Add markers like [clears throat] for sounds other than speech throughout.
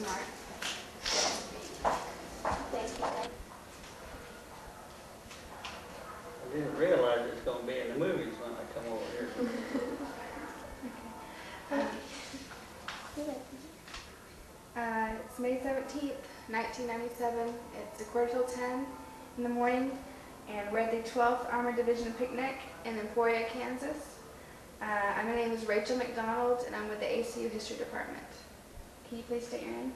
smart. I didn't realize it's gonna be in the movies when I come over here. [laughs] Uh, it's May 17th, 1997. It's a quarter till 10 in the morning, and we're at the 12th Armored Division picnic in Emporia, Kansas. Uh, my name is Rachel McDonald, and I'm with the ACU History Department. Can you please state your name?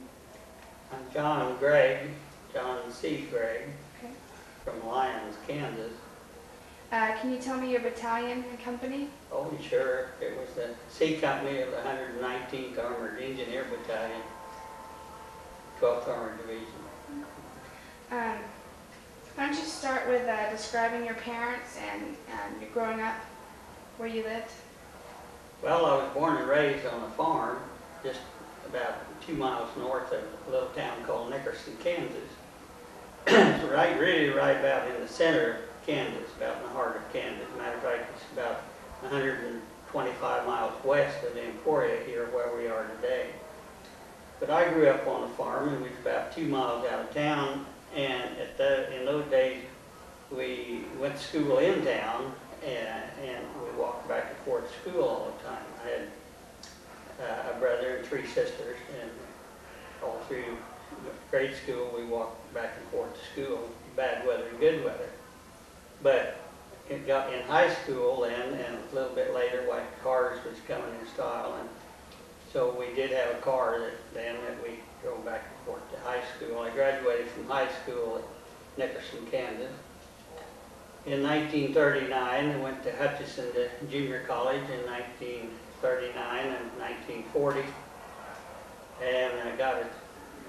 I'm John Gregg, John C. Gregg, Okay. from Lyons, Kansas. Uh, can you tell me your battalion and company? Oh, sure, it was the C Company of the 119th Armored Engineer Battalion, 12th Armored Division. Um, why don't you start with uh, describing your parents and um, your growing up, where you lived? Well, I was born and raised on a farm just about two miles north of a little town called Nickerson, Kansas. [clears throat] It's right, really right about in the center of Kansas, about in the heart of Kansas. Matter of fact, it's about 125 miles west of Emporia here where we are today. But I grew up on a farm and we was about two miles out of town. And at the, in those days, we went to school in town and, and we walked back and forth to school all the time. I had uh, a brother and three sisters, and all through grade school, we walked back and forth to school, bad weather good weather. But it got in high school then, and a little bit later, like cars was coming in style, and so we did have a car that, then that we drove back and forth to high school. I graduated from high school at Nickerson, Kansas. In 1939, I went to Hutchinson to junior college in 1939 and 1940. And I got a,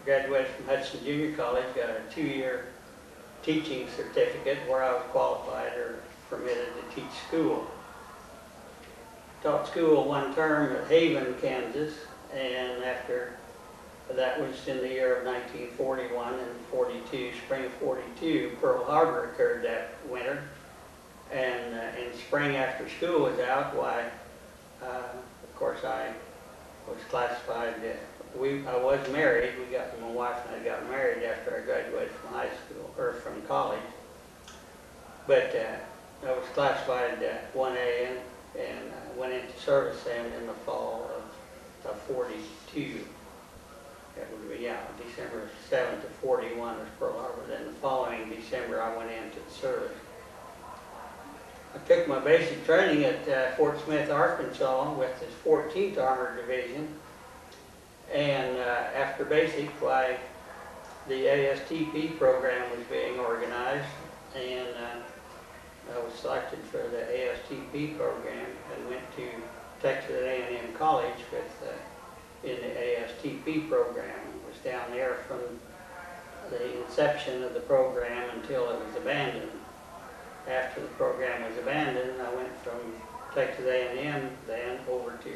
graduated from Hutchinson Junior College, got a two-year teaching certificate where I was qualified or permitted to teach school. Taught school one term at Haven, Kansas, and after, that was in the year of 1941 and 42, spring of 42, Pearl Harbor occurred that winter. And uh, in spring after school was out, why, uh, course, I was classified, uh, we, I was married, we got, my wife and I got married after I graduated from high school, or from college. But uh, I was classified uh, 1A and, and uh, went into service then in the fall of, of 42. That would be, yeah, December 7th of 41 was Pearl Harbor. Then the following December, I went into service. I took my basic training at uh, Fort Smith, Arkansas with the 14th Armored Division. And uh, after basic, why, the ASTP program was being organized. And uh, I was selected for the ASTP program and went to Texas A&M College with, uh, in the ASTP program. Was down there from the inception of the program until it was abandoned after the program was abandoned, I went from Texas A&M then over to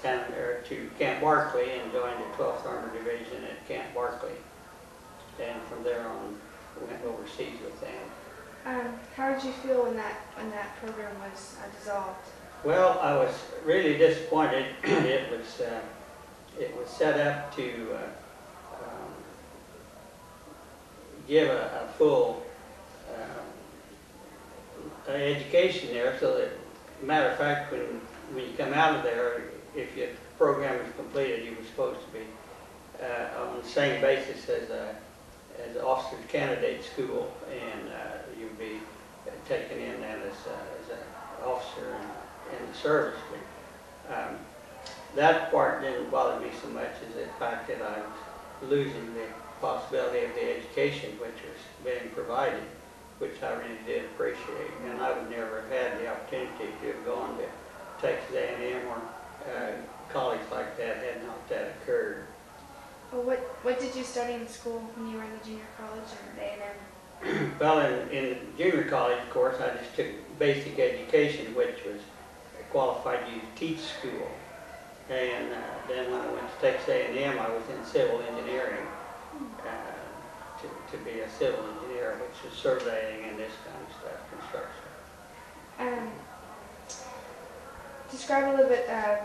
San, or to Camp Barkeley and joined the 12th Armored Division at Camp Barkeley. And from there on, went overseas with them. Um, how did you feel when that when that program was uh, dissolved? Well, I was really disappointed. [clears throat] it was uh, it was set up to uh, um, give a, a full uh, education there, so that, matter of fact, when when you come out of there, if your program is completed, you were supposed to be uh, on the same basis as a as an officer's candidate school, and uh, you'd be taken in then as, as an officer in, in the service. But, um, that part didn't bother me so much as the fact that I was losing the possibility of the education which was being provided, which I really did appreciate. And I would never have had the opportunity to have gone to Texas A&M or uh, college like that had not that occurred. Well, what what did you study in school when you were in the junior college and A&M? [clears throat] Well, in, in junior college, of course, I just took basic education, which was qualified you to teach school. And uh, then when I went to Texas A&M, I was in civil engineering uh, to, to be a civil engineer, which is surveying and this kind of stuff, construction. Um, describe a little bit uh,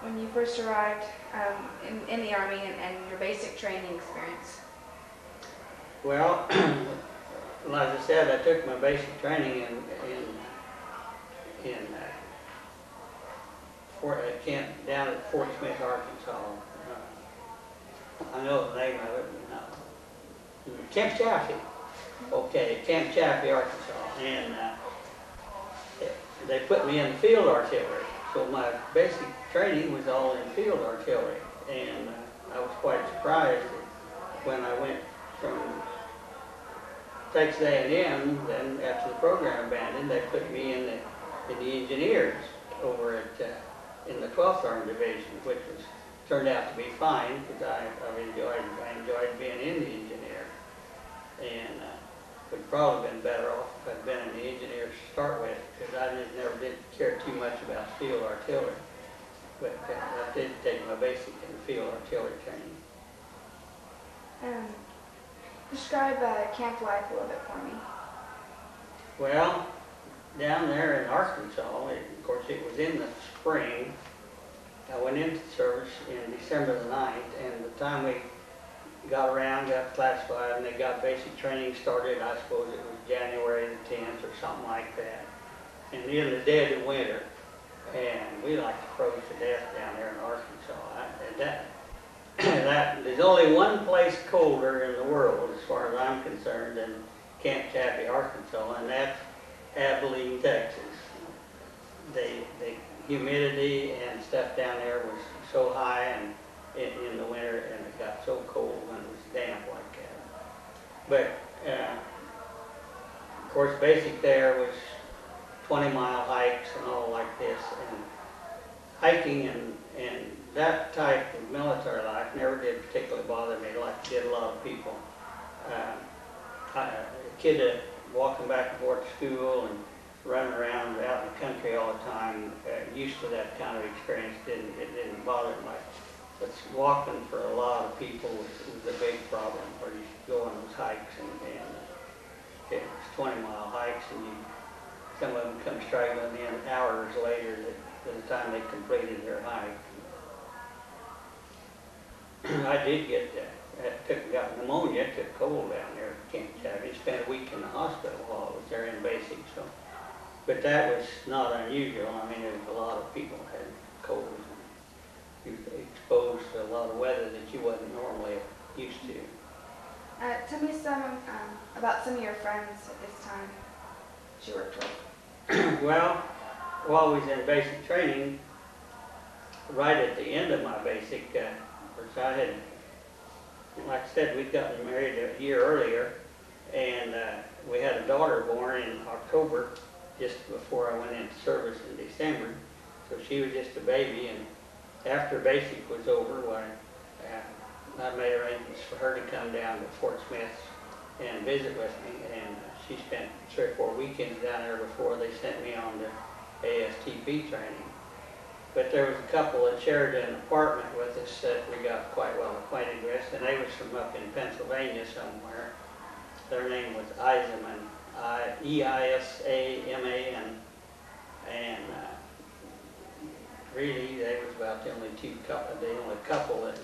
when you first arrived um, in, in the Army and, and your basic training experience. Well, [clears throat] like I said, I took my basic training in, in, in, uh, Fort, at camp, down at Fort Smith, Arkansas. Uh, I know the name of it, but not. Camp Chaffee. Okay, Camp Chaffee, Arkansas, and, uh, they put me in field artillery. So my basic training was all in field artillery, and uh, I was quite surprised when I went from Texas A&M, then after the program abandoned, they put me in the, in the engineers over at, uh, in the 12th Army Division, which was, turned out to be fine, because I, I enjoyed, I enjoyed being in the engineer. And, uh, would probably been better off if I'd been in the engineers to start with, because I just never did care too much about field artillery. But uh, I did take my basic in field artillery training. Um, describe uh, camp life a little bit for me. Well, down there in Arkansas, it- of course, it was in the spring. I went into service in December the 9th, and the time we got around, got classified, and they got basic training started, I suppose it was January the 10th or something like that. And in the dead of winter, and we like to froze to death down there in Arkansas. I- That, [clears throat] that, there's only one place colder in the world, as far as I'm concerned, than Camp Chaffee, Arkansas, and that's Abilene, Texas. The, the humidity and stuff down there was so high and in, in the winter, and it got so cold when it was damp like that. But, uh, of course, basic there was twenty mile hikes and all like this, and hiking and, and that type of military life never did particularly bother me like did a lot of people. Uh, I- A kid that walking back and forth to school and running around out in the country all the time, uh, used to that kind of experience, didn't, it didn't bother me much. But walking for a lot of people was, was a big problem, where you go on those hikes and, and it was twenty mile hikes and you, some of them come straggling in hours later that, by the time they completed their hike. [clears throat] I did get, uh, I took, got pneumonia, took cold down there at Camp Chaffee, spent a week in the hospital while I was there in basic, so. But that was not unusual, I mean, there was a lot of people had colds. Exposed to a lot of weather that you wasn't normally used to. Uh, tell me some um, about some of your friends at this time that you worked with. [clears throat] Well, while we was in basic training, right at the end of my basic, uh, which I had, like I said, we'd gotten married a year earlier, and uh, we had a daughter born in October, just before I went into service in December. So she was just a baby, and after basic was over, why, uh, I made arrangements for her to come down to Fort Smith and visit with me, and she spent three or four weekends down there before they sent me on to ASTP training. But there was a couple that shared an apartment with us that we got quite well acquainted with, and they was from up in Pennsylvania somewhere. Their name was Eisenman, I, E-I-S-A-M-A-N, and, uh, really, they was about the only two couple, the only couple that,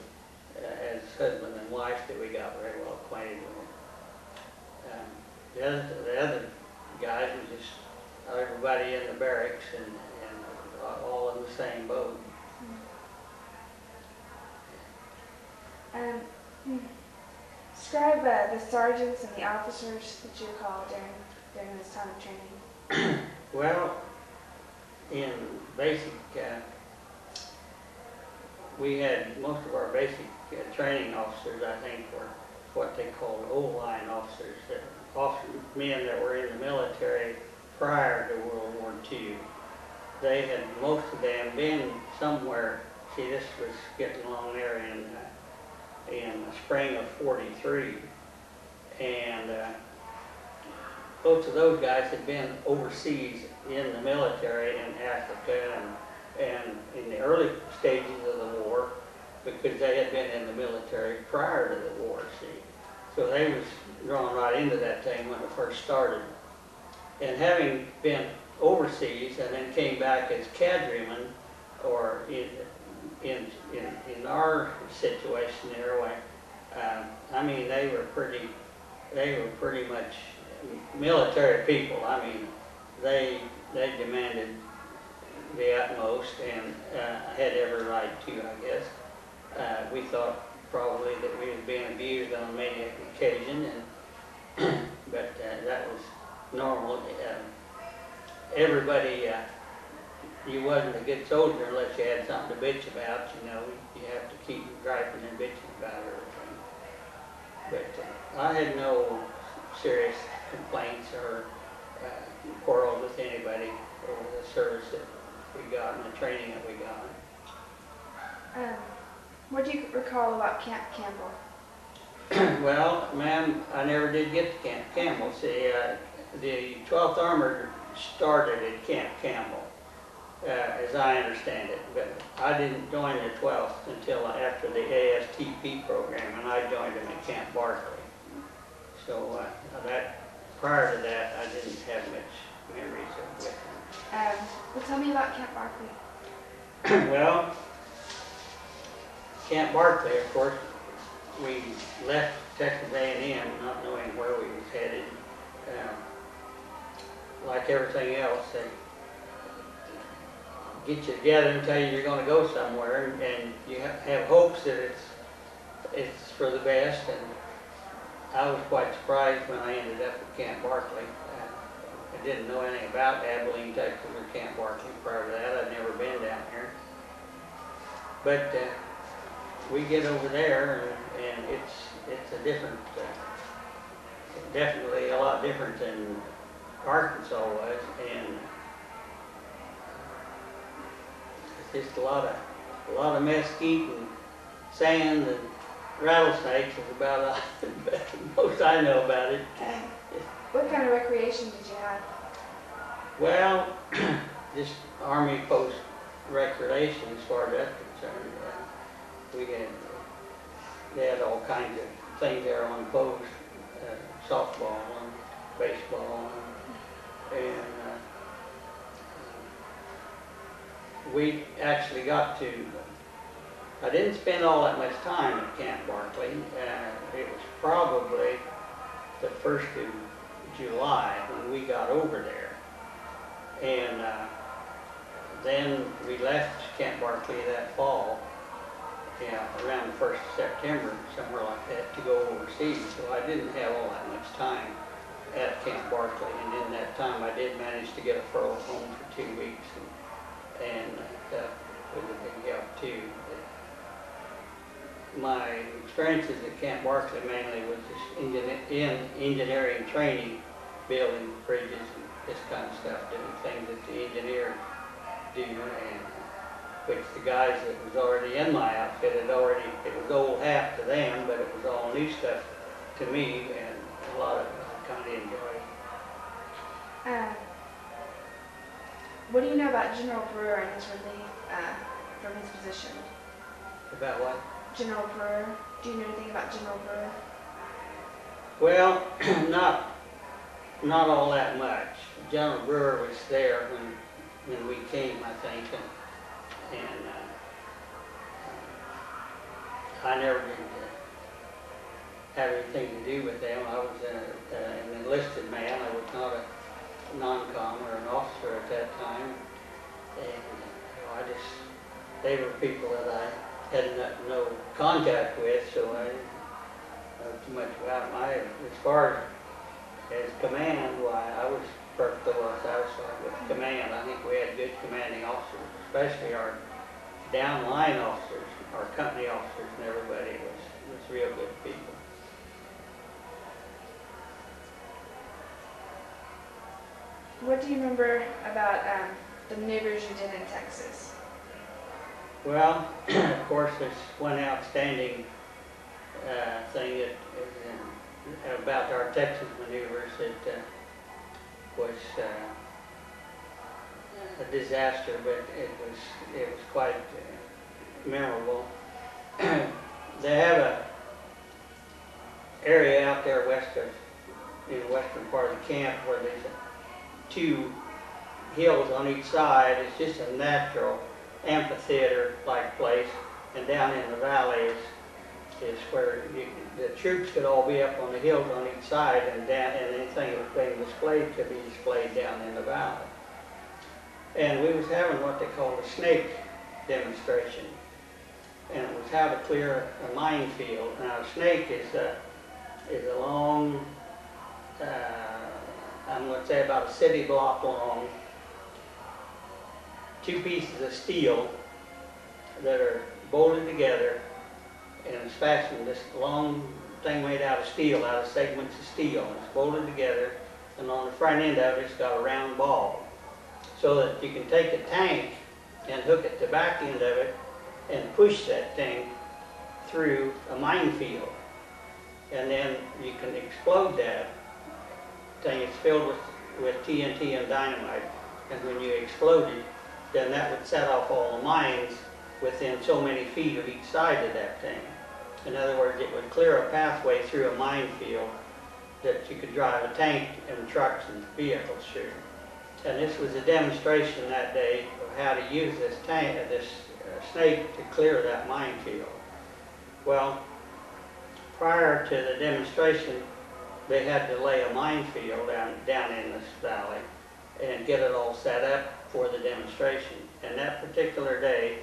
uh, as husband and wife that we got very well acquainted with. Um, The other, the other guys was just everybody in the barracks and, and all in the same boat. Um, hmm. describe uh, the sergeants and the officers that you recall during during this time of training. Well, in basic, uh, we had, most of our basic uh, training officers, I think, were what they called O-line officers, that officers, men that were in the military prior to World War II. They had, most of them been somewhere, see, this was getting along there in, uh, in the spring of 43. And, uh, most of those guys had been overseas in the military in Africa and, and in the early stages of the war because they had been in the military prior to the war, see. So they was drawn right into that thing when it first started. And having been overseas and then came back as cadremen or in, in, in, in our situation there, why, um, I mean, they were pretty, they were pretty much military people. I mean, they, they demanded the utmost and, uh, had every right to, I guess. Uh, we thought probably that we was being abused on many occasions, and, [clears throat] but, uh, that was normal. Um, Everybody, uh, you wasn't a good soldier unless you had something to bitch about, you know, you have to keep griping and bitching about everything. But uh, I had no serious complaints or uh, quarrels with anybody over the service that we got and the training that we got. Um, what do you recall about Camp Campbell? [clears throat] Well, ma'am, I never did get to Camp Campbell. See, uh, the 12th Armored started at Camp Campbell, uh, as I understand it. But I didn't join the 12th until after the ASTP program, and I joined them at Camp Barkeley. So uh, that, prior to that, I didn't have much memories of it. Um, well, tell me about Camp Barkeley. [clears throat] Well, Camp Barkeley, of course, we left Texas A&M not knowing where we was headed. Um, Like everything else, they get you together and tell you you're gonna go somewhere, and- you ha- have hopes that it's, it's for the best, and I was quite surprised when I ended up at Camp Barkeley. Uh, I didn't know anything about Abilene, Texas, or Camp Barkeley prior to that, I'd never been down here. But uh, we get over there and, and it's, it's a different, uh, definitely a lot different than Arkansas was and it's just a lot of, a lot of mesquite and sand and rattlesnakes is about [laughs] all- most I know about it. Um, what kind of recreation did you have? Well, [clears throat] just Army Post recreation as far as that's concerned. Uh, We had, they had all kinds of things there on post, uh, softball and baseball and, and uh, we actually got to, I didn't spend all that much time at Camp Barkeley. Uh, It was probably the first of July when we got over there. And uh, then we left Camp Barkeley that fall, yeah, around the first of September, somewhere like that, to go overseas. So I didn't have all that much time at Camp Barkeley. And in that time, I did manage to get a furlough home for two weeks, and, and that was a big help too. My experiences at Camp Barkeley mainly was just in engineering training, building bridges and this kind of stuff, doing things that the engineer do, and which the guys that was already in my outfit had already, it was old hat to them, but it was all new stuff to me, and a lot of it I kind of enjoyed. Um, what do you know about General Brewer and his relief uh, from his position? About what? General Brewer. Do you know anything about General Brewer? Well, [clears throat] not, not all that much. General Brewer was there when, when we came, I think, and, and, uh, I never did uh, have anything to do with them. I was uh, uh, an enlisted man. I was not a non-com or an officer at that time. And, you know, I just, they were people that I had no, no contact with, so I didn't know too much about my, as far as command, why, I was perfectly well satisfied with command. I think we had good commanding officers, especially our downline officers, our company officers and everybody was, was real good people. What do you remember about um, the maneuvers you did in Texas? Well, [clears throat] of course, there's one outstanding uh, thing that is about our Texas maneuvers that uh, was uh, a disaster, but it was, it was quite uh, memorable. [clears throat] They have a area out there west of, in the western part of the camp where there's two hills on each side. It's just a natural amphitheater-like place, and down in the valley is, is where you, the troops could all be up on the hills on each side, and down, and anything that was being displayed could be displayed down in the valley. And we was having what they called a snake demonstration, and it was how to clear a minefield. Now, a snake is a, is a long, uh, I'm gonna say about a city block long, two pieces of steel that are bolted together and it's fastened, this long thing made out of steel, out of segments of steel, and it's bolted together, and on the front end of it, it's got a round ball. So that you can take a tank and hook it to the back end of it and push that thing through a minefield. And then you can explode that thing, it's filled with, with TNT and dynamite. And when you explode it, then that would set off all the mines within so many feet of each side of that thing. In other words, it would clear a pathway through a minefield that you could drive a tank and trucks and vehicles through. And this was a demonstration that day of how to use this tank, this uh, snake to clear that minefield. Well, prior to the demonstration, they had to lay a minefield down, down in this valley and get it all set up for the demonstration. And that particular day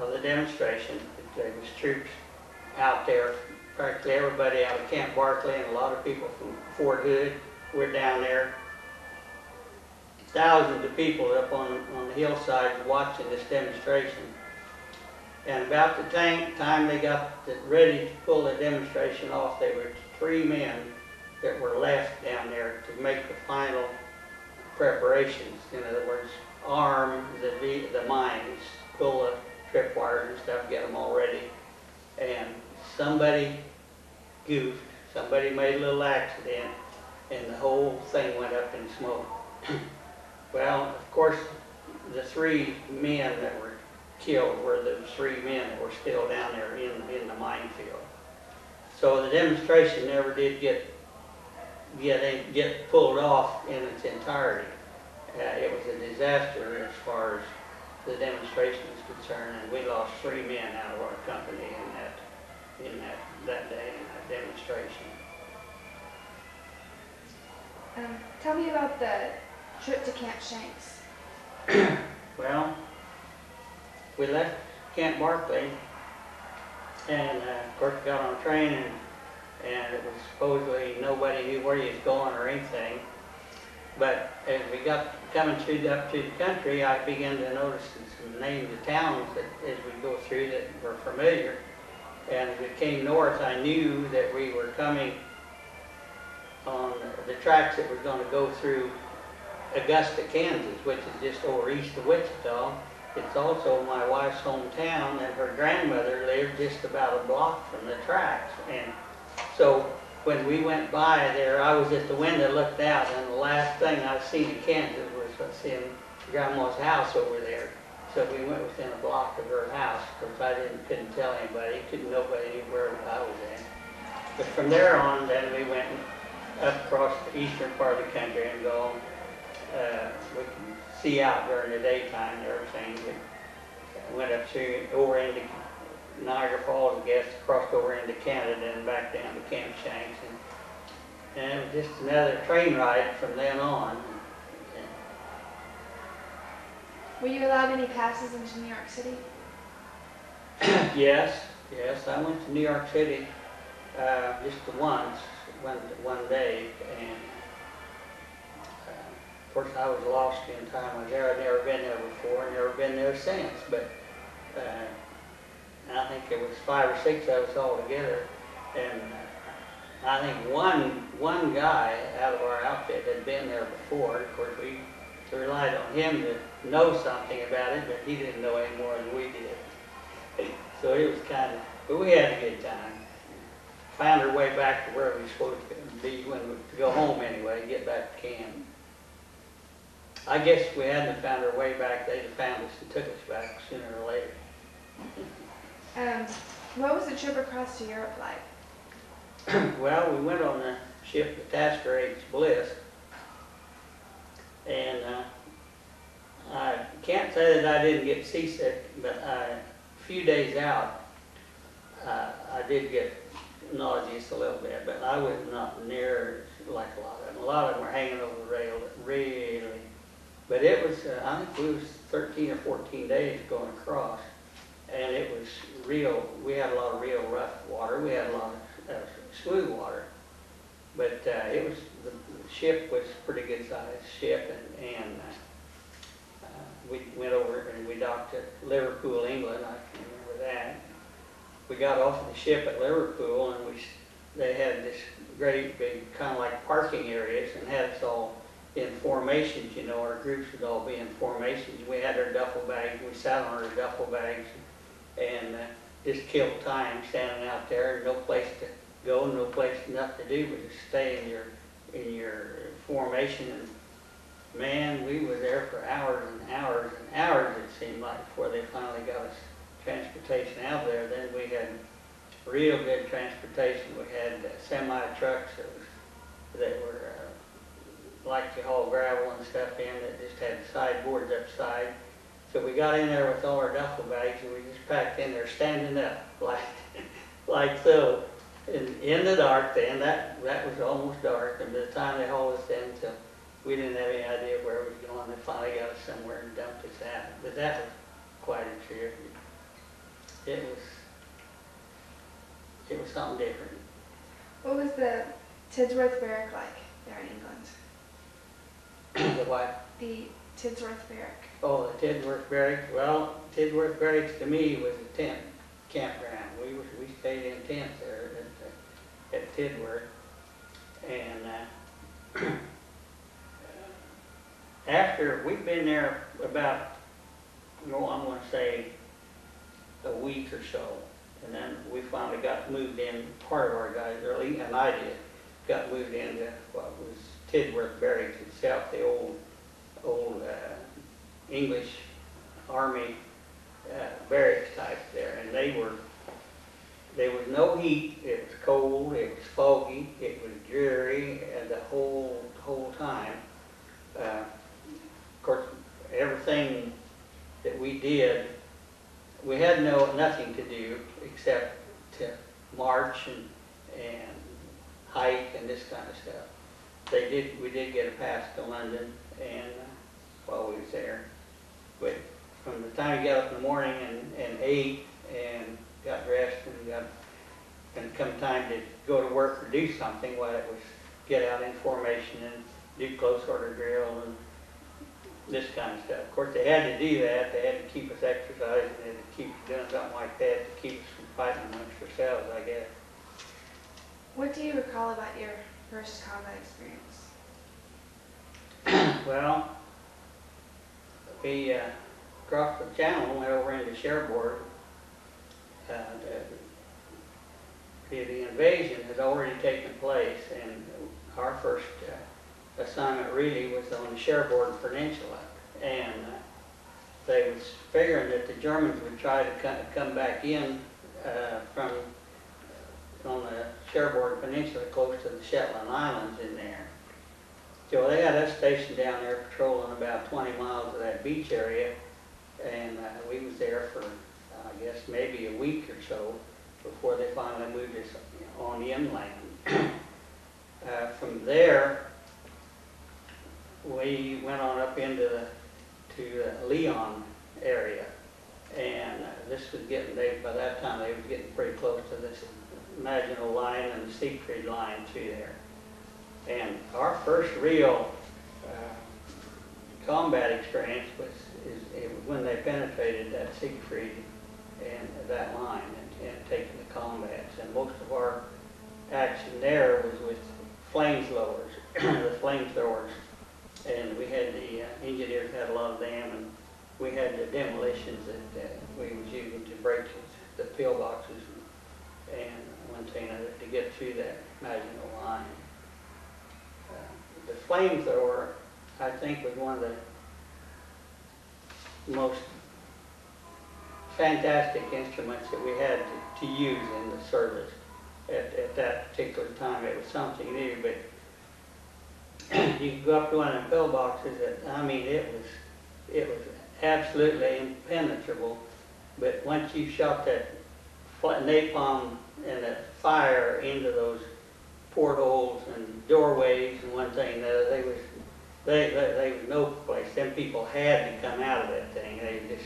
of the demonstration, there was troops out there, practically everybody out of Camp Barkeley and a lot of people from Fort Hood were down there. Thousands of people up on, on the hillside watching this demonstration. And about the tank, time they got ready to pull the demonstration off, there were three men that were left down there to make the final preparations. In other words, arm the, the mines, pull the tripwires and stuff, get them all ready. And somebody goofed, somebody made a little accident, and the whole thing went up in smoke. [clears throat] Well, of course, the three men that were killed were the three men that were still down there in, in the minefield. So the demonstration never did get, get, get pulled off in its entirety. Uh, it was a disaster as far as the demonstration is concerned, and we lost three men out of our company in that, that day, in that demonstration. Um, tell me about the trip to Camp Shanks. [clears throat] Well, we left Camp Barkeley, and uh, of course got on a train, and, and it was supposedly nobody knew where he was going or anything. But as we got coming through the, up to the country, I began to notice some names of towns that as we go through that were familiar. And as we came north, I knew that we were coming on the tracks that were going to go through Augusta, Kansas, which is just over east of Wichita. It's also my wife's hometown, and her grandmother lived just about a block from the tracks. And so when we went by there, I was at the window, looked out, and the last thing I seen in Kansas was in Grandma's house over there. So we went within a block of her house, because I didn't, couldn't tell anybody, couldn't, nobody knew where I was in. But from there on, then we went up across the eastern part of the country and go uh, we can see out during the daytime and everything. We went up to, over into Niagara Falls, I guess, crossed over into Canada and back down to Camp Shanks. And, and it was just another train ride from then on. Were you allowed any passes into New York City? [clears throat] Yes, yes, I went to New York City uh, just once, one, one day, and uh, of course I was lost in time. I was there, I'd never been there before, never been there since, but uh, I think it was five or six of us all together, and uh, I think one, one guy out of our outfit had been there before. Of course, we relied on him to know something about it, but he didn't know any more than we did. So it was kind of, but we had a good time. Found our way back to where we were supposed to be when we, to go home anyway, get back to camp. I guess if we hadn't found our way back, they'd have found us and took us back sooner or later. Um, what was the trip across to Europe like? [clears throat] Well, we went on the ship, the Tasker H. Bliss, and uh, I can't say that I didn't get seasick, but I, a few days out, uh, I did get nauseous a little bit, but I was not near like a lot of them. A lot of them were hanging over the rail, really. But it was, uh, I think we was 13 or 14 days going across, and it was real. We had a lot of real rough water. We had a lot of uh, smooth water, but uh, it was the, ship was pretty good sized ship, and, and uh, we went over and we docked at Liverpool, England. I can remember that. We got off the ship at Liverpool, and we they had this great big kind of like parking areas, and had us all in formations. You know, our groups would all be in formations. We had our duffel bags. We sat on our duffel bags, and uh, just killed time standing out there. No place to go, no place, nothing to do, but just stay in your in your formation. And man, we were there for hours and hours and hours. It seemed like before they finally got us transportation out there. Then we had real good transportation. We had uh, semi trucks that, was, that were uh, like to haul gravel and stuff in that just had sideboards upside. So we got in there with all our duffel bags and we just packed in there standing up [laughs] like like so. In, in the dark then, that, that was almost dark, and by the time they hauled us in, so we didn't have any idea where we were going. They finally got us somewhere and dumped us out. But that was quite a trip. It was, it was something different. What was the Tidsworth Barrack like there in England? the what? The Tidsworth Barrack. Oh, the Tidworth Barracks. Well, Tidworth Barracks to me was a tent campground. We was, we stayed in tents there at, at Tidworth. And, uh, [clears throat] after, we've been there about, no, I'm gonna say a week or so. And then we finally got moved in, part of our guys, early, and I did, got moved into what was Tidworth Barracks itself, the old, old, uh, English Army uh, barracks type there, and they were, there was no heat, it was cold, it was foggy, it was dreary, and the whole, whole time. Uh, Of course, everything that we did, we had no, nothing to do except to march and, and hike and this kind of stuff. They did, we did get a pass to London and, uh, while we was there. But from the time you got up in the morning and, and ate and got dressed and got, and come time to go to work or do something, well, it was get out in formation and do close order drill and this kind of stuff. Of course, they had to do that, they had to keep us exercising, they had to keep doing something like that to keep us from fighting amongst ourselves, I guess. What do you recall about your first combat experience? [clears throat] Well, we uh, crossed the channel, went over into Cherbourg. Uh, the, the invasion had already taken place, and our first uh, assignment really was on the Cherbourg Peninsula. And uh, they was figuring that the Germans would try to co- come back in uh, from on the Cherbourg Peninsula, close to the Shetland Islands in there. So they had us stationed down there patrolling about 20 miles of that beach area, and uh, we was there for, I guess, maybe a week or so before they finally moved us on the inland. [clears throat] uh, from there, we went on up into the to the Leon area, and uh, this was getting, they, by that time, they was getting pretty close to this Maginot Line and the Siegfried Line through there. And our first real uh, combat experience was is, it was when they penetrated that Siegfried and that line and, and taken the combats. And most of our action there was with flamethrowers, [clears throat] the flamethrowers. And we had the uh, engineers had a lot of them, and we had the demolitions that uh, we was using to break the pillboxes and one thing to get through that Maginot Line. Uh, The flamethrower, I think, was one of the most fantastic instruments that we had to, to use in the service at, at that particular time. It was something new, but you could go up to one of the pillboxes that, I mean, it was, it was absolutely impenetrable. But once you shot that napalm and that fire into those portholes and doorways and one thing, and the they was, they, they, they was no place. Them people had to come out of that thing. They just,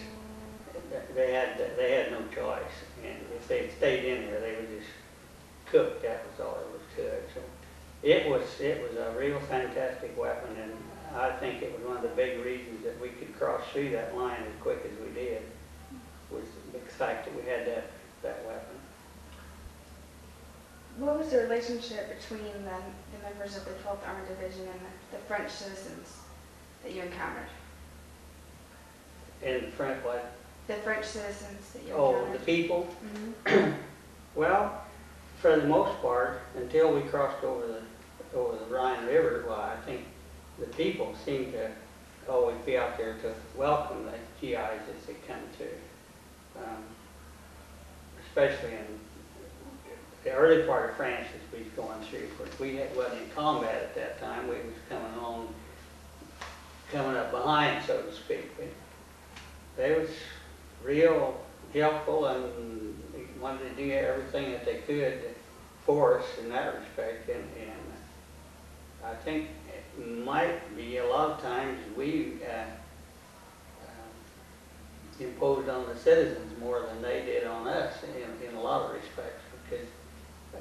they had, they had no choice. And if they stayed in there, they would just cook. That was all there was to it. So it was, it was a real fantastic weapon, and I think it was one of the big reasons that we could cross through that line as quick as we did, was the fact that we had that, that weapon. What was the relationship between the, the members of the 12th Armored Division and the, the French citizens that you encountered? And Frank, what, The French citizens that you oh, the encountered? people, Mhm. well, for the most part, until we crossed over the, over the Rhine River, well, I think the people seemed to always be out there to welcome the GIs as they come to. Um, Especially in the early part of France as we was going through, of course, we had- wasn't in combat at that time, we was coming along, coming up behind, so to speak. But They was real helpful and wanted to do everything that they could for us in that respect, and, and I think it might be a lot of times we, uh, um, imposed on the citizens more than they did on us in, in a lot of respects, because, um,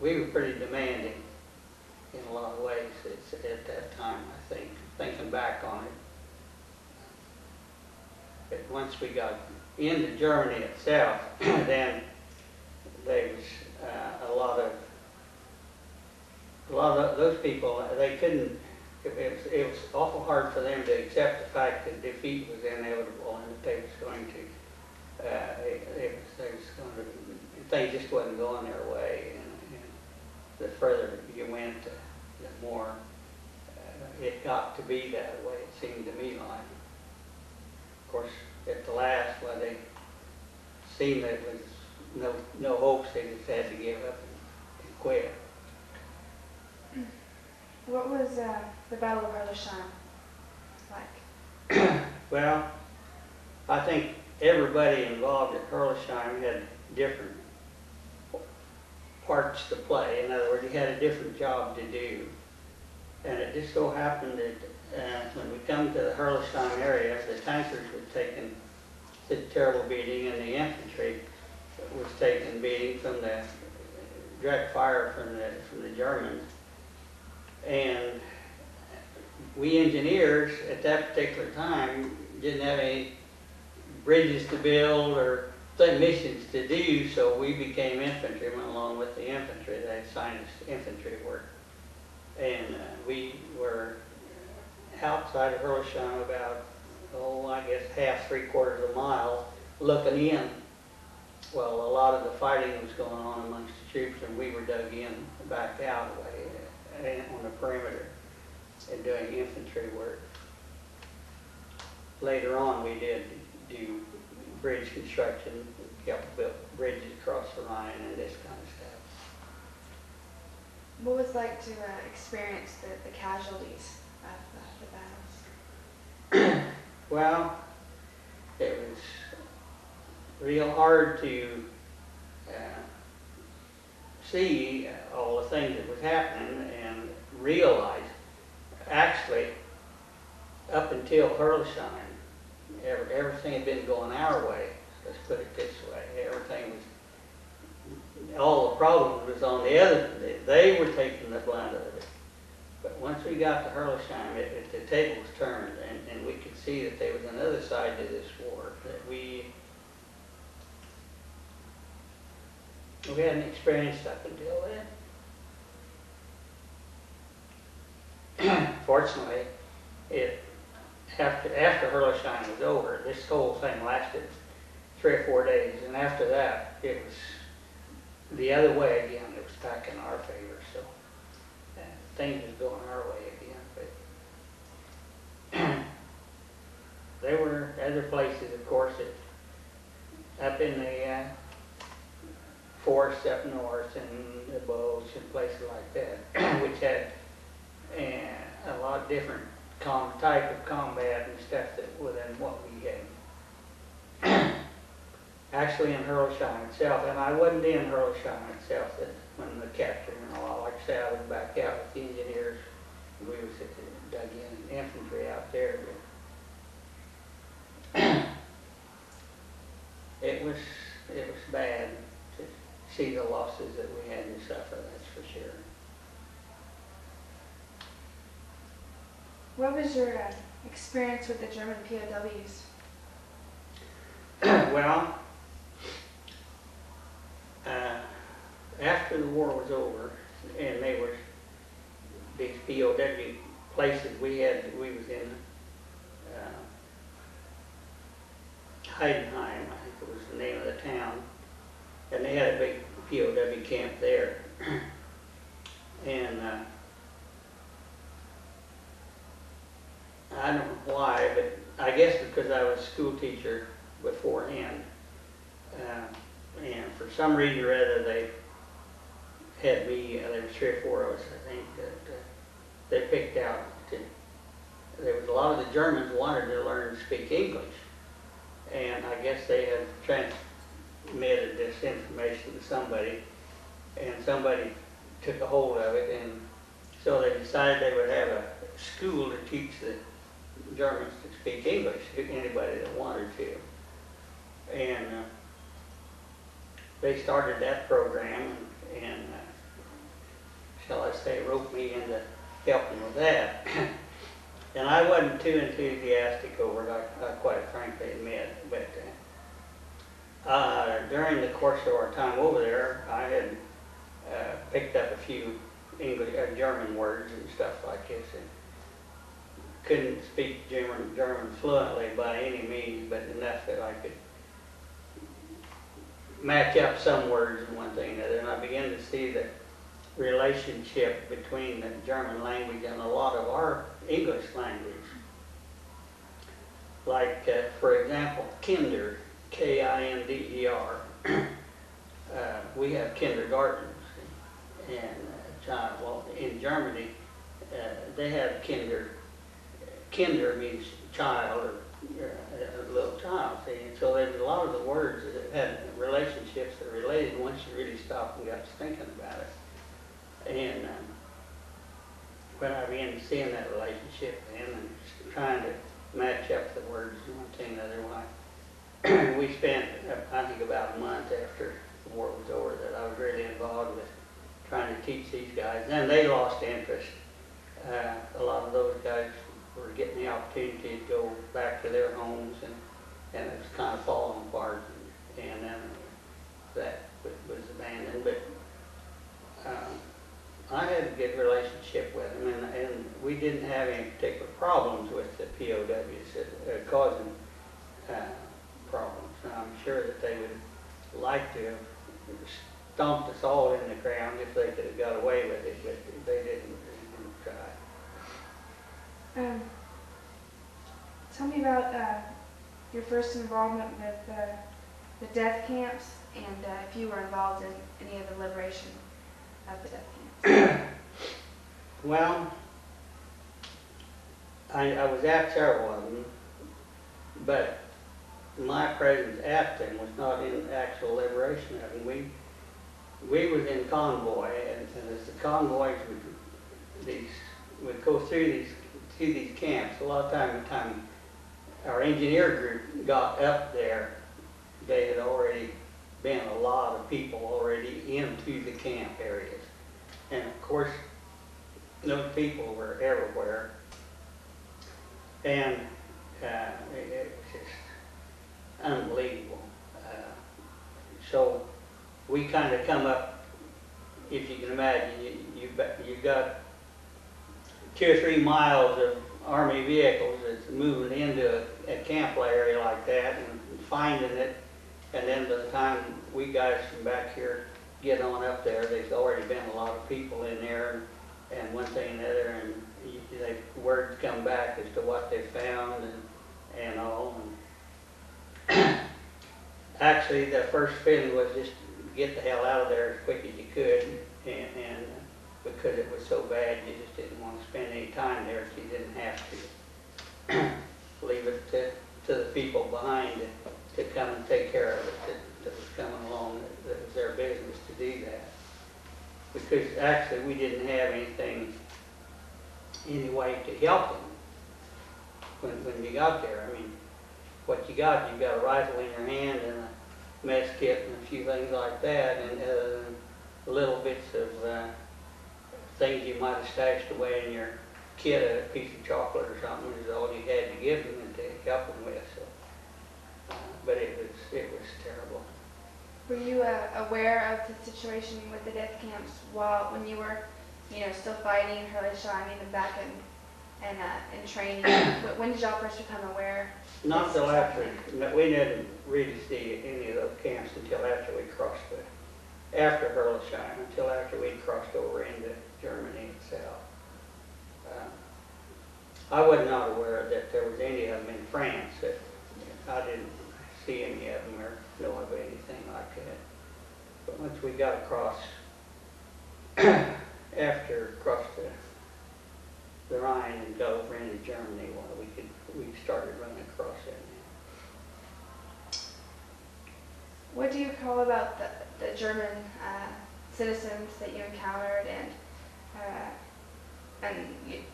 we were pretty demanding in a lot of ways at, at that time, I think, thinking back on it. But once we got into Germany itself, [clears throat] then there was uh, a lot of, a lot of those people, they couldn't, it was, it was awful hard for them to accept the fact that defeat was inevitable and that they was going to, uh, it, it was, they was going to, things just wasn't going their way. And, and the further you went, the more uh, it got to be that way, it seemed to me like. Of course, at the last, when they seen that was no, no hopes, they just had to give up and and quit. What was uh, the Battle of Herlisheim like? [clears throat] Well, I think everybody involved at Herlisheim had different parts to play. In other words, you had a different job to do. And it just so happened that uh, when we come to the Herlisheim area, the tankers were taking a terrible beating and the infantry was taking beating from the direct fire from the, from the Germans. And we engineers at that particular time didn't have any bridges to build or missions to do, so we became infantrymen along with the infantry. They assigned us infantry work. And uh, we were outside of Herlisheim about, oh, I guess half, three quarters of a mile, looking in. Well, a lot of the fighting was going on amongst the troops, and we were dug in back out way on the perimeter and doing infantry work. Later on, we did do bridge construction, helped build bridges across the Rhine and this kind of stuff. What was it like to uh, experience the, the casualties of the, the battles? [clears throat] Well, it was real hard to uh, see all the things that was happening and realize, actually, up until Herlisheim, ev- everything had been going our way, let's put it this way. Everything was, all the problems was on the other, they were taking the brunt of it. But once we got to Herlisheim, it, it, the tables turned, and, and we could see that there was another side to this war that we we hadn't experienced up until then. [clears throat] Fortunately, it after after Herlisheim was over, this whole thing lasted three or four days, and after that, it was the other way again. It was back in our favor, so uh, things was going our way again. But [clears throat] there were other places, of course, up in the uh, forests up north and the bows and places like that, [clears throat] which had uh, a lot of different com, type of combat and stuff that, within what we had. [clears throat] Actually in Herlisheim itself, and I wasn't in Herlisheim itself that, when the capture and all, like I said, I was back out with the engineers. We was at the- dug in infantry out there, but [clears throat] it was, it was bad to see the losses that we had to suffer, that's for sure. What was your uh, experience with the German POWs? [clears throat] Well, uh, after the war was over, and they were, these POW places, we had, we was in, uh, Heidenheim, I think it was the name of the town, and they had a big POW camp there. [clears throat] And, uh, I don't know why, but I guess because I was a school teacher beforehand. Uh, And for some reason or other, they had me, uh, there was three or four of us, I think, that uh, they picked out to, there was a lot of the Germans wanted to learn to speak English. And I guess they had transmitted this information to somebody, and somebody took a hold of it, and so they decided they would have a school to teach the Germans to speak English, anybody that wanted to. And uh, they started that program and, uh, shall I say, roped me into helping with that. [coughs] and I wasn't too enthusiastic over it, I, I quite frankly admit. But uh, uh, during the course of our time over there, I had uh, picked up a few English, uh, German words and stuff like this. And, couldn't speak German, German fluently by any means, but enough that I could match up some words and one thing and another. And I began to see the relationship between the German language and a lot of our English language. Like, uh, for example, kinder, K-I-N-D-E-R. [clears throat] uh, we have kindergartens and uh, child, well, in Germany, uh, they have kinder, kinder means child or uh, a little child, see, and so there's a lot of the words that had relationships that related once you really stopped and got to thinking about it. And um, when I began seeing that relationship then and trying to match up the words one thing and other way, we spent, I think about a month after the war was over that I was really involved with trying to teach these guys. And they lost interest. Uh, a lot of those guys were getting the opportunity to go back to their homes and, and it was kind of falling apart and, and then that was abandoned. But um, I had a good relationship with them and, and we didn't have any particular problems with the POWs that, uh, causing uh, problems. And I'm sure that they would like to have stomped us all in the ground if they could have got away with it, but they didn't. Um, tell me about uh, your first involvement with uh, the death camps and uh, if you were involved in any of the liberation of the death camps. [coughs] Well, I, I was at several but my presence at them was not in actual liberation of them. We, we was in convoy, and, and as the convoys would, these, would go through these, through these camps, a lot of time, the time our engineer group got up there, they had already been a lot of people already into the camp areas. And of course, those people were everywhere. And uh, it, it was just unbelievable. Uh, so we kind of come up, if you can imagine, you, you, you got two or three miles of army vehicles that's moving into a, a camp area like that and finding it. And then by the time we guys from back here get on up there, there's already been a lot of people in there and, and one thing and another, and you- they, words come back as to what they found and, and all. And [clears throat] Actually, the first feeling was just get the hell out of there as quick as you could, and, and because it was so bad, you just didn't want to spend any time there if you didn't have to. [clears throat] Leave it to, to the people behind to, to come and take care of it, that, that was coming along, that- that was their business to do that. Because actually, we didn't have anything, any way to help them when, when you got there. I mean, what you got, you got a rifle in your hand and a mess kit and a few things like that, and other than little bits of, uh, things you might have stashed away in your kit, a piece of chocolate or something, is all you had to give them and to help them with, so. uh, But it was, it was terrible. Were you uh, aware of the situation with the death camps while, when you were, you know, still fighting in Herlisheim and back in, and, uh, in training? [coughs] When did y'all first become aware? Not till after, no, we didn't really see any of those camps until after we crossed the, after Herlisheim, until after we'd crossed over into Germany itself. Uh, I was not aware that there was any of them in France, that I didn't see any of them or know of anything like that. But once we got across, [coughs] after across the, the Rhine and got over into Germany, well, we could, we started running across that. What do you call about the, the German uh, citizens that you encountered and, and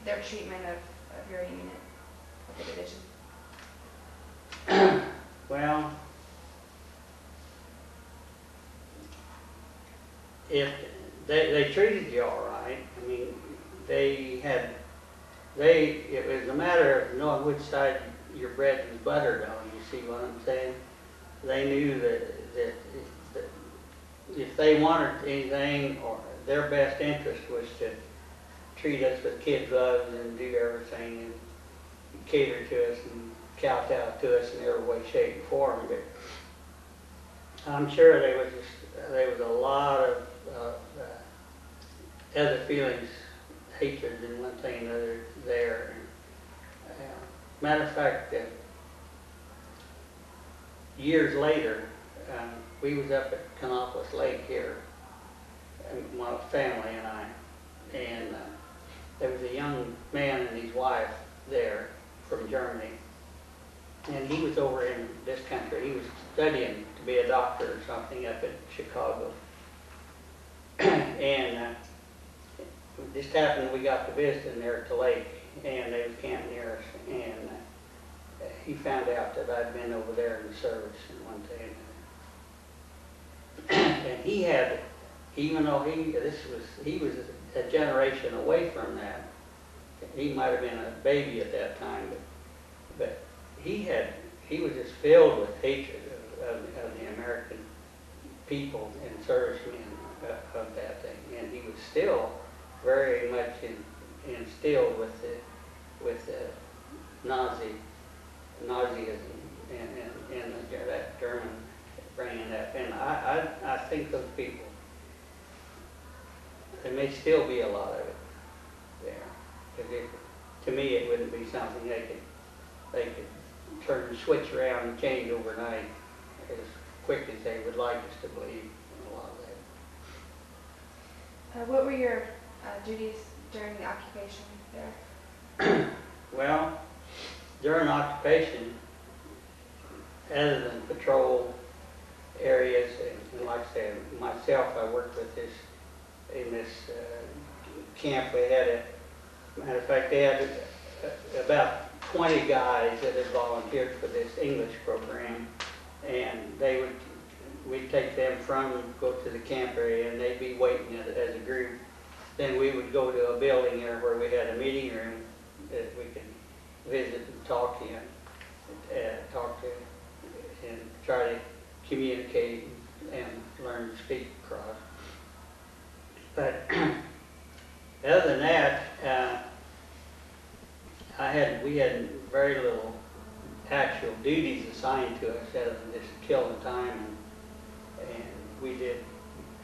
their treatment of, of your unit, of the division? [clears throat] Well, if they, they treated you all right. I mean, they had, they, it was a matter of knowing which side your bread was buttered on, you see what I'm saying? They knew that, that, that if they wanted anything, or their best interest was to treat us with kid gloves and do everything and cater to us and kowtow to us in every way, shape, and form. But I'm sure there was just, there was a lot of uh, uh, other feelings, hatred and one thing and another there. And, uh, matter of fact, uh, years later, um, we was up at Kanopolis Lake here, and my family and I, and uh, there was a young man and his wife there from Germany, and he was over in this country. He was studying to be a doctor or something up in Chicago. [clears throat] and uh, just happened we got to visit in there at the lake, and they was camping near us, and uh, he found out that I'd been over there in the service in one day. and [clears throat] he had, even though he, this was, he was a generation away from that. He might have been a baby at that time, but, but he had, he was just filled with hatred of, of, of the American people and servicemen of, of that thing. And he was still very much in, instilled with the, with the Nazi, Nazism and, and, and the, that German bringing that. And I, I, I think those people, there may still be a lot of it there. Because it, to me, it wouldn't be something they could, they could turn the switch around and change overnight as quick as they would like us to believe in a lot of that. Uh, what were your uh, duties during the occupation there? [coughs] Well, during occupation, other than patrol areas, and, and like I said, myself, I worked with this, in this uh, camp, we had a, matter of fact, they had about 20 guys that had volunteered for this English program, and they would, we'd take them from, go to the camp area, and they'd be waiting as, as a group. Then we would go to a building there where we had a meeting room that we could visit and talk to in, uh, talk to, and try to communicate and learn to speak across. But other than that, uh, I had, we had very little actual duties assigned to us other than just killing time and, and we did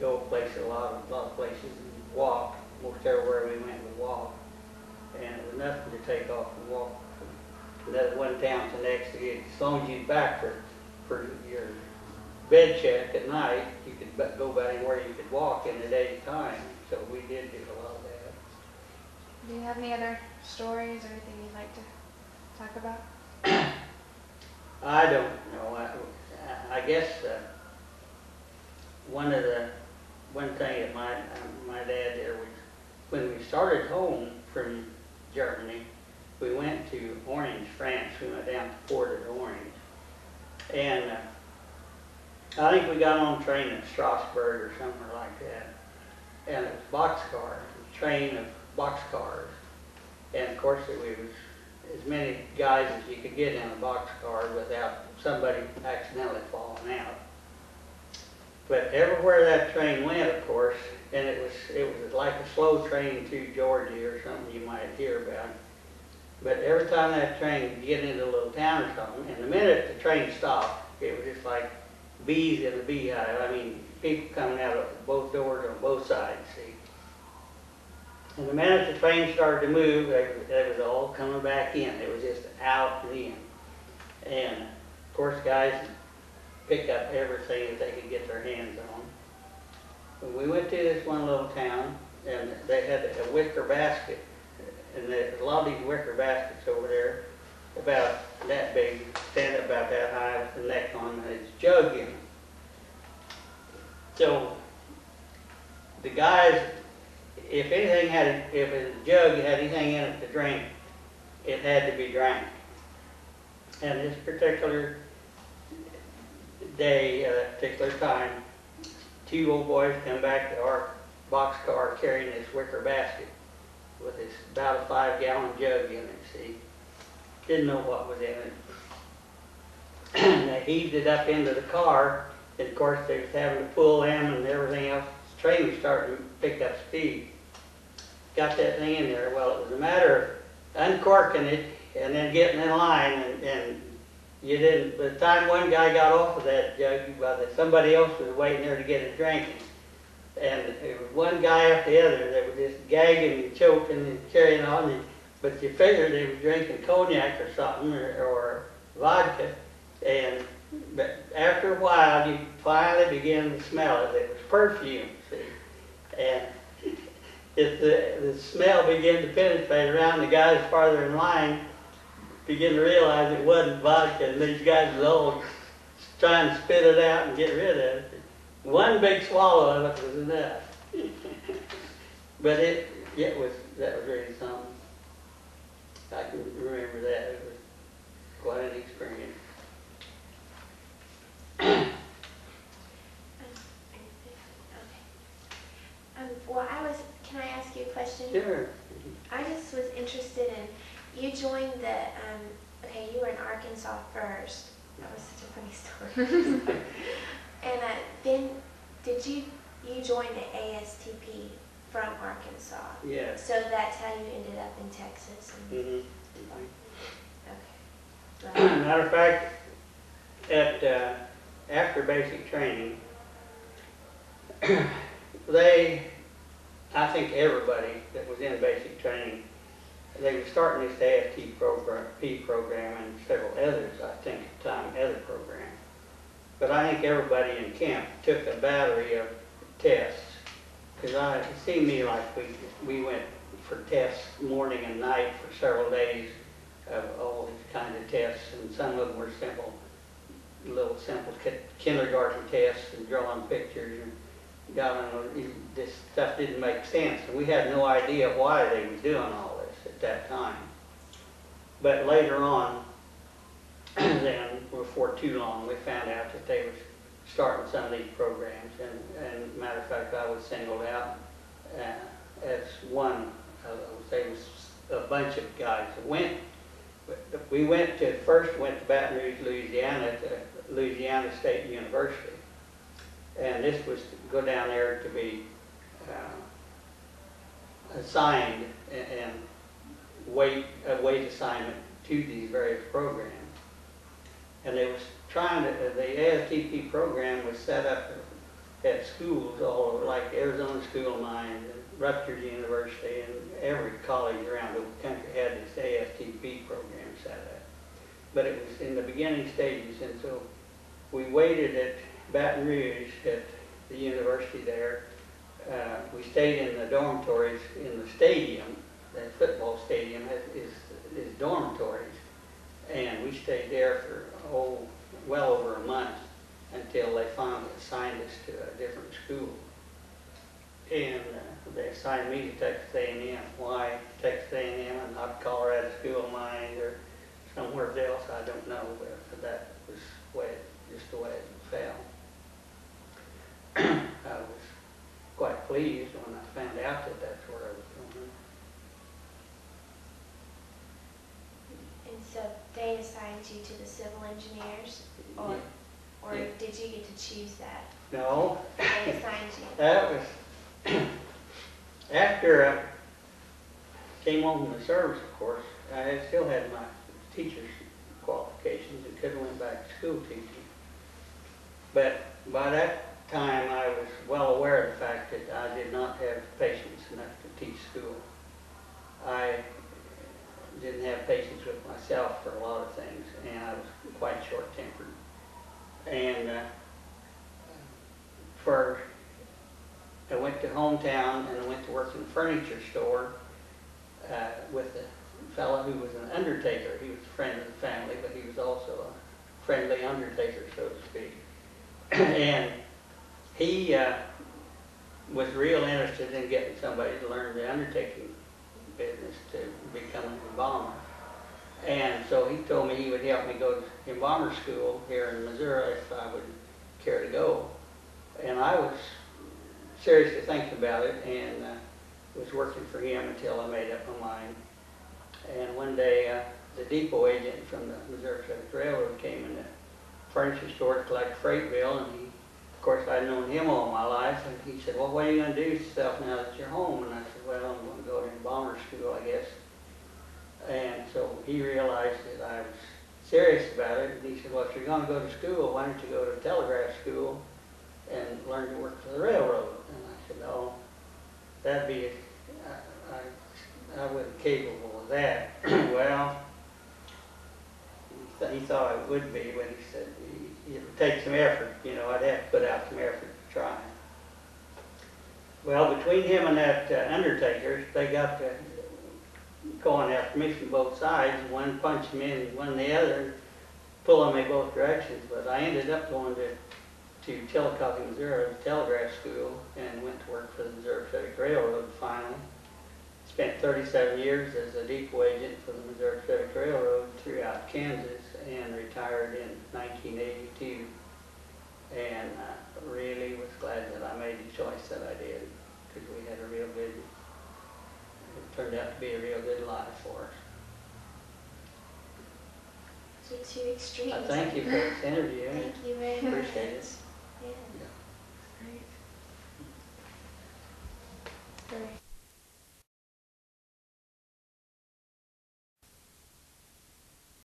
go places, a lot of, lot of places and walk, most everywhere we went we walked. And it was nothing to take off and walk from that one town to the next, as long as you'd back for, for your bed check at night, you could go back anywhere you could walk in a day's time. So we did do a lot Do you have any other stories or anything you'd like to talk about? I don't know, I, I guess, uh, one of the, one thing that my, my dad did was, when we started home from Germany, we went to Orange, France, we went down to Port of Orange. And, uh, I think we got on a train at Strasbourg or somewhere like that. And it was boxcar, a train of boxcars. And of course, it was as many guys as you could get in a boxcar without somebody accidentally falling out. But everywhere that train went, of course, and it was, it was like a slow train to Georgia or something you might hear about. But every time that train would get into a little town or something, and the minute the train stopped, it was just like bees in a beehive. I mean, people coming out of both doors on both sides, see. And the minute the train started to move, it, was all coming back in. It was just out and in. And of course, guys picked up everything that they could get their hands on. We went to this one little town, and they had a wicker basket, and there's a lot of these wicker baskets over there, about that big, stand about that high with the neck on, and it's jug in them. So the guys, if anything had, if a jug had anything in it to drink, it had to be drank. And this particular day, uh, that particular time, two old boys come back to our boxcar carrying this wicker basket with this about a five gallon jug in it, see? Didn't know what was in it. [clears throat] they heaved it up into the car, and of course they was having to pull them and everything else. The train was starting to pick up speed. Got that thing in there. Well, it was a matter of uncorking it and then getting in line, and, and you didn't. By the time one guy got off of that jug, the, somebody else was waiting there to get it drinking. And it was one guy after the other that was just gagging and choking and carrying on. And, but you figured they was drinking cognac or something or, or vodka. And but after a while, you finally begin to smell it. It was perfume, see. And if the, the smell began to penetrate around, the guys farther in line begin to realize it wasn't vodka, and these guys was all trying to spit it out and get rid of it. One big swallow of it was enough. [laughs] but it, it was, that was really something. I can remember that. It was quite an experience. [coughs] Um, well, I was, can I ask you a question? Sure. I just was interested in, you joined the, um, okay, you were in Arkansas first. That was such a funny story. [laughs] And uh, then, did you, you joined the ASTP from Arkansas? Yes. So that's how you ended up in Texas? and- Mhm. Okay. Right. Matter of fact, at, uh, after basic training, [clears throat] they, I think everybody that was in basic training, they were starting this AFT program, P program and several others, I think, at the time, other programs. But I think everybody in camp took a battery of tests, because I, it seemed to me like we, we went for tests morning and night for several days of all these kind of tests, and some of them were simple, little simple kindergarten tests and drawing pictures and on, this stuff didn't make sense, and we had no idea why they were doing all this at that time. But later on, [clears throat] then, before too long, we found out that they were starting some of these programs, and, and matter of fact, I was singled out uh, as one of those. There was a bunch of guys that went We went to, first went to Baton Rouge, Louisiana, to Louisiana State University. And this was to go down there to be uh, assigned and wait, a wait assignment to these various programs. And they was trying to, the ASTP program was set up at schools all over, like Arizona School of Mines, and Rutgers University, and every college around the country had this ASTP program set up. But it was in the beginning stages, and so we waited at Baton Rouge at the university there. Uh, we stayed in the dormitories in the stadium, the football stadium has- is, is dormitories. And we stayed there for, oh, well over a month until they finally assigned us to a different school. And uh, they assigned me to Texas A&M. Why Texas A&M and not Colorado School of Mines or somewhere else, I don't know, but that was way, just the way it fell. I was quite pleased when I found out that that's where I was going. And so they assigned you to the civil engineers, or, or Yeah. did you get to choose that? No, They assigned you. that was, [clears throat] after I came home from the service, of course, I still had my teacher's qualifications and could have went back to school teaching. But by that time, I was well aware of the fact that I did not have patience enough to teach school. I didn't have patience with myself for a lot of things, and I was quite short-tempered. And uh, for, I went to hometown and I went to work in a furniture store uh, with a fellow who was an undertaker. He was a friend of the family, but he was also a friendly undertaker, so to speak. [clears throat] and he uh, was real interested in getting somebody to learn the undertaking business to become an embalmer. And so he told me he would help me go to embalmer school here in Missouri if I would care to go. And I was seriously thinking about it and uh, was working for him until I made up my mind. And one day, uh, the depot agent from the Missouri Pacific Railroad came in the furniture store to collect freight bill, and he, of course, I'd known him all my life, and he said, well, what are you gonna do with yourself now that you're home? And I said, well, I'm gonna go to embalmer school, I guess. And so he realized that I was serious about it, and he said, well, if you're gonna go to school, why don't you go to telegraph school and learn to work for the railroad? And I said, no, that'd be, I, I, I wasn't capable of that. [clears throat] Well, he th- he thought I would be, but he said, "It- would take some effort, you know, I'd have to put out some effort to try. Well, between him and that uh, undertaker, they got to going after me from both sides, one punched me and one the other, pulling me both directions, but I ended up going to, to Chillicothe, Missouri, telegraph school, and went to work for the Missouri Pacific Railroad finally. Spent 37 years as a depot agent for the Missouri Pacific Railroad throughout Kansas, and retired in 1982. And I really was glad that I made the choice that I did because we had a real good, it turned out to be a real good life for us. So two extremes. Thank you for this interview. thank you very much. Appreciate it. Yeah. yeah. Great.